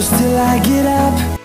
close till I get up